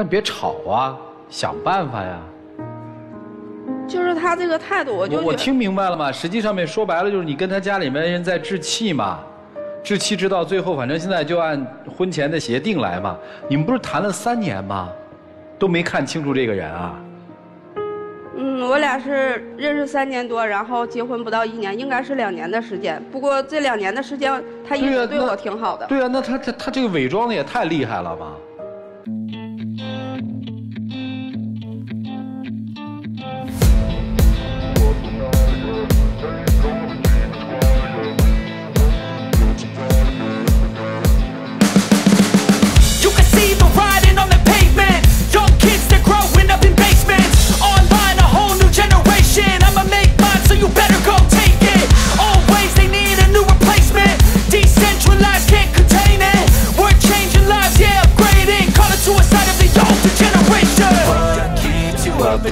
那别吵啊，想办法呀。就是他这个态度，我就我听明白了嘛。实际上面说白了就是你跟他家里面人在置气嘛，置气直到最后，反正现在就按婚前的协定来嘛。你们不是谈了三年吗？都没看清楚这个人啊。嗯，我俩是认识三年多，然后结婚不到一年，应该是两年的时间。不过这两年的时间，他一直对我挺好的。对啊，那他他他这个伪装的也太厉害了吧。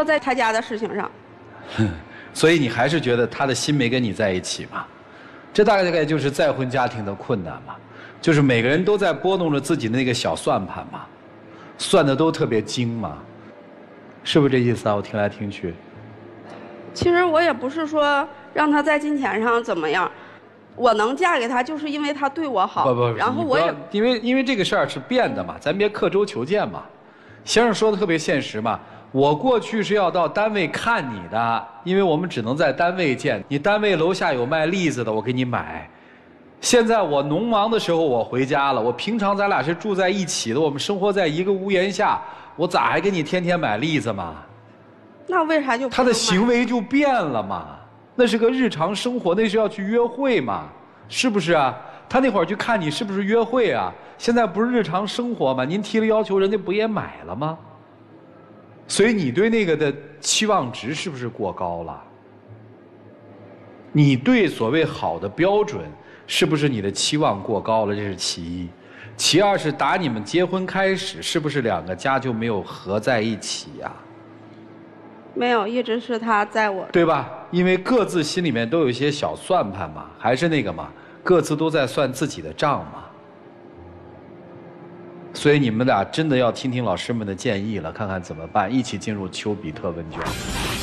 说在他家的事情上，所以你还是觉得他的心没跟你在一起嘛？这大概大概就是再婚家庭的困难嘛，就是每个人都在拨弄着自己的那个小算盘嘛，算的都特别精嘛，是不是这意思啊？我听来听去。其实我也不是说让他在金钱上怎么样。我能嫁给他，就是因为他对我好。不不，然后我也因为因为这个事儿是变的嘛，咱别刻舟求剑嘛。先生说的特别现实嘛，我过去是要到单位看你的，因为我们只能在单位见。你单位楼下有卖栗子的，我给你买。现在我农忙的时候我回家了，我平常咱俩是住在一起的，我们生活在一个屋檐下，我咋还给你天天买栗子嘛？那为啥就他的行为就变了嘛？那是个日常生活，那是要去约会嘛，是不是啊？他那会儿去看你是不是约会啊？现在不是日常生活吗？您提了要求，人家不也买了吗？所以你对那个的期望值是不是过高了？你对所谓好的标准是不是你的期望过高了？这是其一，其二是打你们结婚开始，是不是两个家就没有合在一起呀？没有，一直是他在我，对吧？因为各自心里面都有一些小算盘嘛，还是那个嘛，各自都在算自己的账嘛。所以你们俩真的要听听老师们的建议了，看看怎么办，一起进入丘比特问卷。